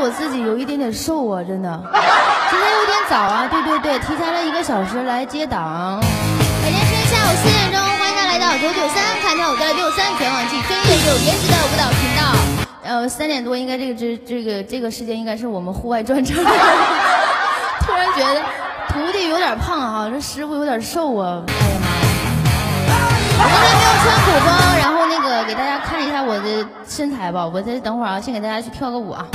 我自己有一点点瘦啊，真的。今天有点早啊，对对对，提前了一个小时来接档。北京时间下午四点钟，欢迎大家来到九九三看跳舞的六三全网最专业有颜值的舞蹈频道。呃，三点多应该这个这这个这个时间应该是我们户外专场。突然觉得徒弟有点胖啊，这师傅有点瘦啊，哎呀妈！我刚才没有穿古装，我的身材吧。我再等会儿啊，先给大家去跳个舞啊。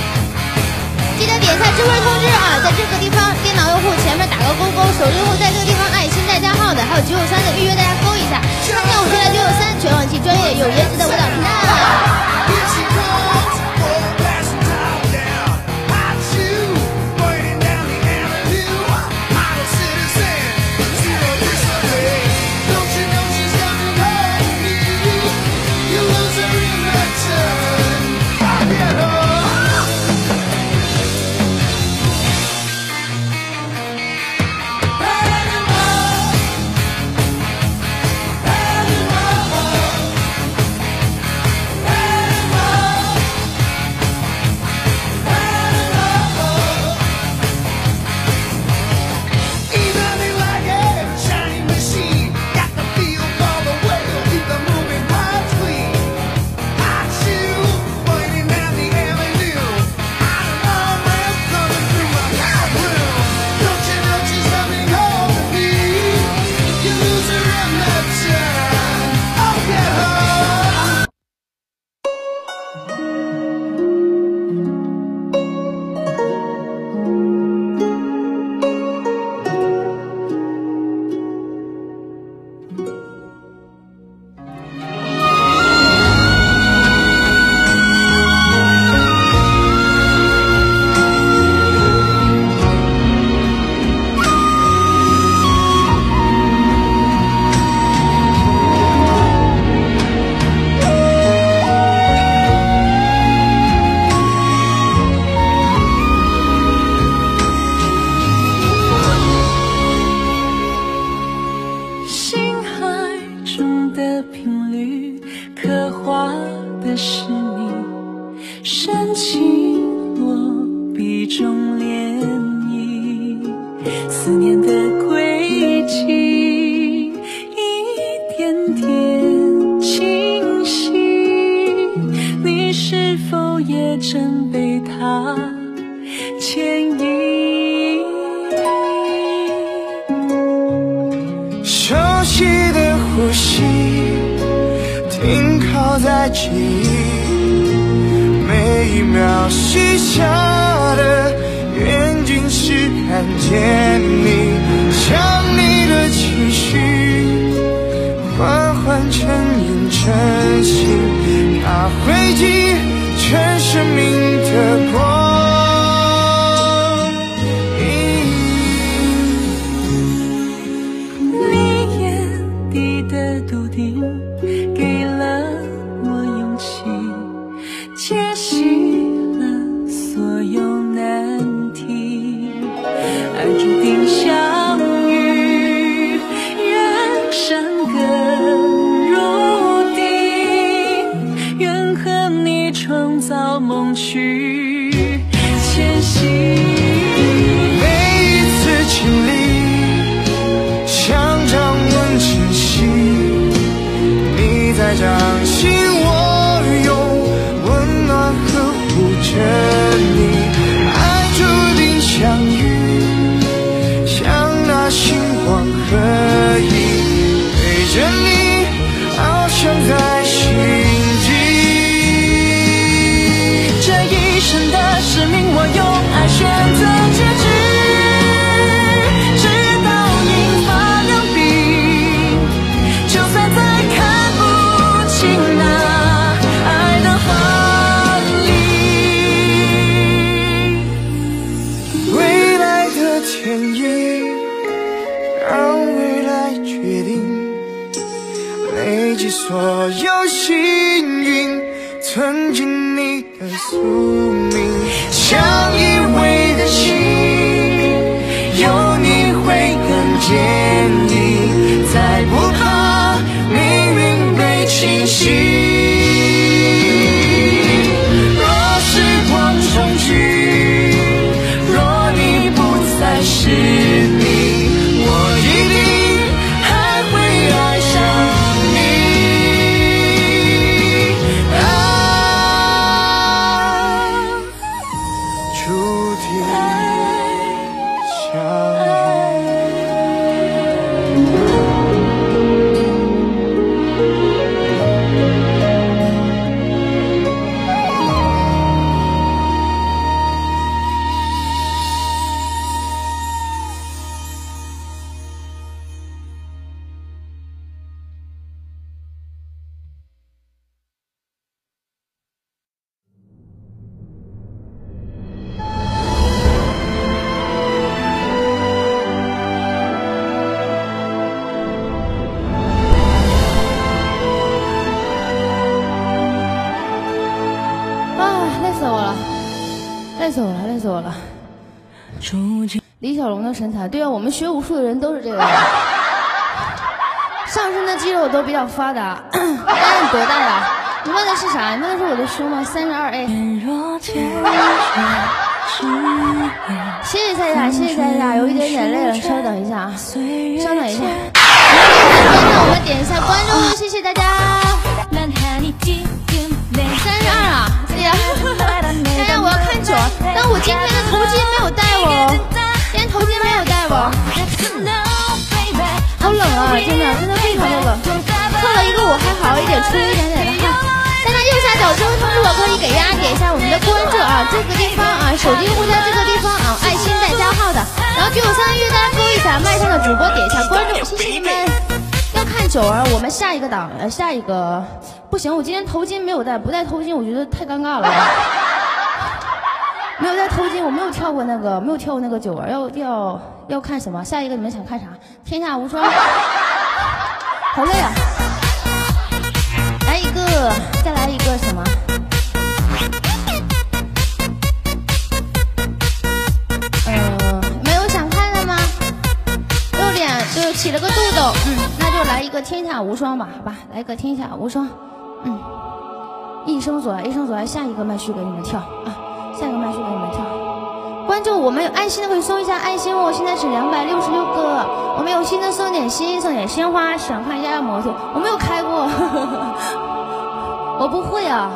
记得点一下智慧通知啊，在这个地方电脑用户前面打个勾勾，手机用户在这个地方爱心带加号的，还有九九三的预约大家勾一下。跳舞就来九九三，全网最专业有颜值的舞蹈频道。也曾被他牵引熟悉的呼吸停靠在记忆每一秒许下的愿景是看见你想你的情绪缓缓沉淀真心它会记全生命的光。相信我，用温暖呵护着你，爱注定相遇，像那星光和以陪着你翱翔在心这一生的使命，我用爱选择结局。愿意让未来决定，累积所有幸运，存进你的宿命。累死我了，累死我了。李小龙的身材，对啊，我们学武术的人都是这个样。上身的肌肉都比较发达。哎，多大呀？你问的是啥？你问的是我的胸吗？三十二 A。谢谢夏夏，谢谢夏夏，有一点点累了，稍等一下啊，稍等一下。我们点一下关手机用户在这个地方啊，爱心带加号的，然后九九三约大家勾一下，麦上的主播点一下关注，谢谢你们。要看九儿，我们下一个档，呃，下一个不行，我今天头巾没有戴，不戴头巾我觉得太尴尬了。没有戴头巾，我没有跳过那个，没有跳过那个九儿，要要要看什么？下一个你们想看啥？天下无双。好累啊。来一个再来一个什么？起了个痘痘，嗯，那就来一个天下无双吧，好吧，来个天下无双，嗯，一生所爱，一生所爱，下一个麦序给你们跳啊，下一个麦序给你们跳。关注我们有爱心的可以送一下爱心哦，现在是两百六十六个，我们有心的送点心，送点鲜花，想看一下摩托，我没有开过。我不会啊。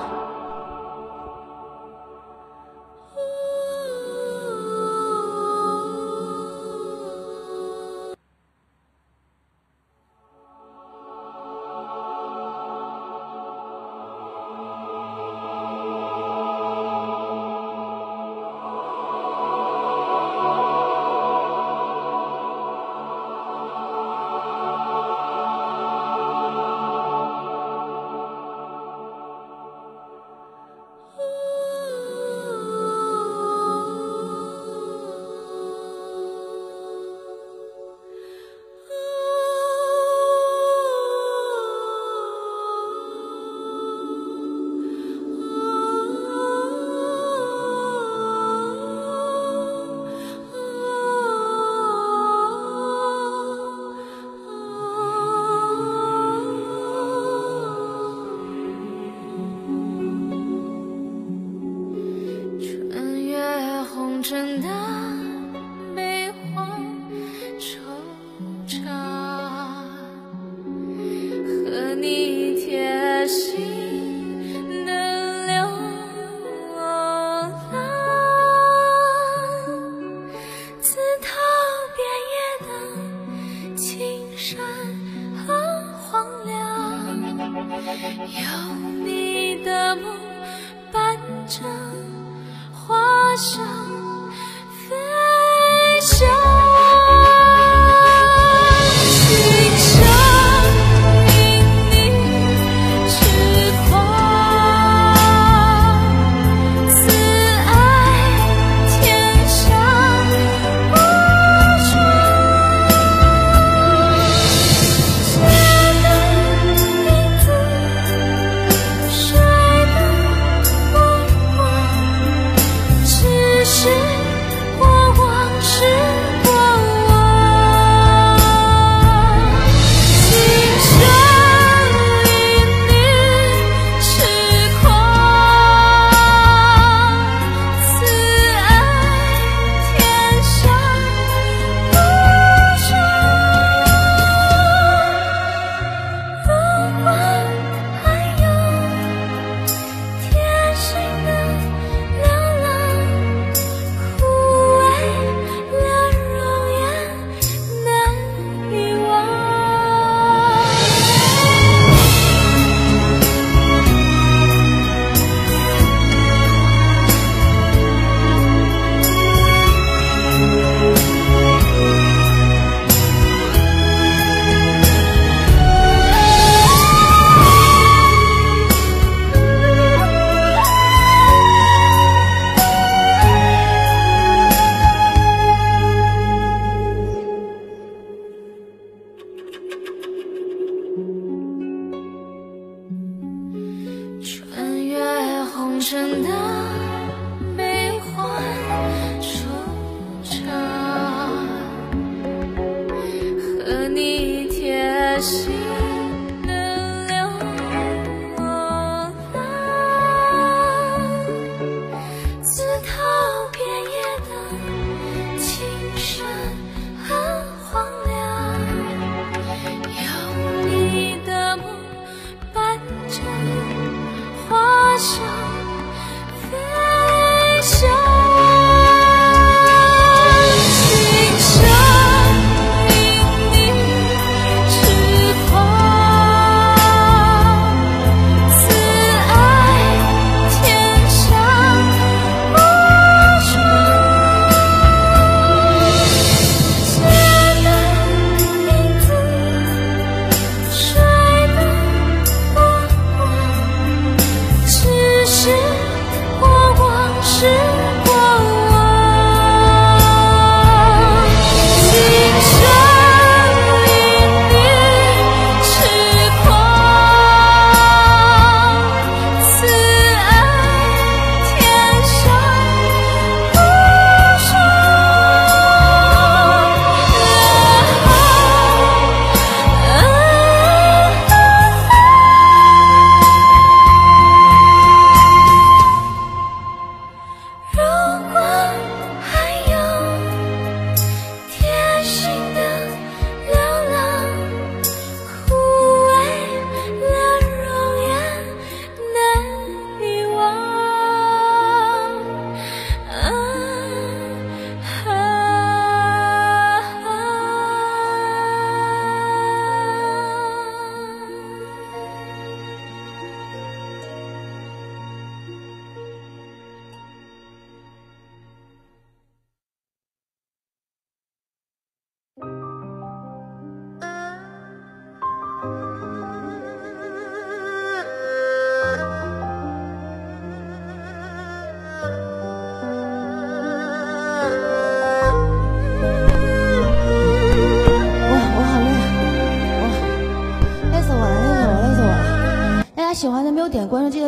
有你的梦伴着花香啊。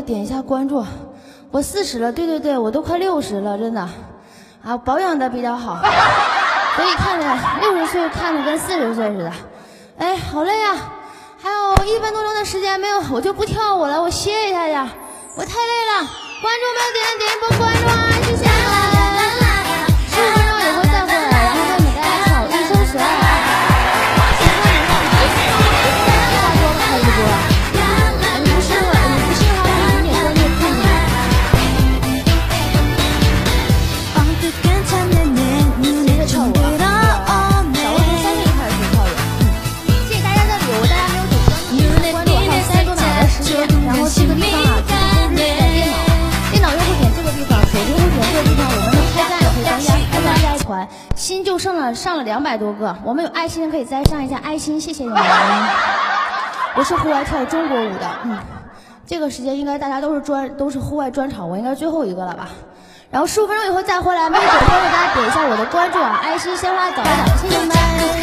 点一下关注。我四十了，对对对，我都快六十了，真的，啊，保养的比较好，所以看着六十岁看着跟四十岁似的。哎，好累呀，还有一分多钟的时间没有，我就不跳舞了，我歇一下呀，我太累了。观众们点点一波关注啊，心就剩了上了两百多个，我们有爱心可以再上一下爱心，谢谢你们。我是户外跳中国舞的，嗯，这个时间应该大家都是专都是户外专场，我应该最后一个了吧。然后十五分钟以后再回来，没有点关注大家点一下我的关注啊，爱心鲜花等一等，谢谢你们。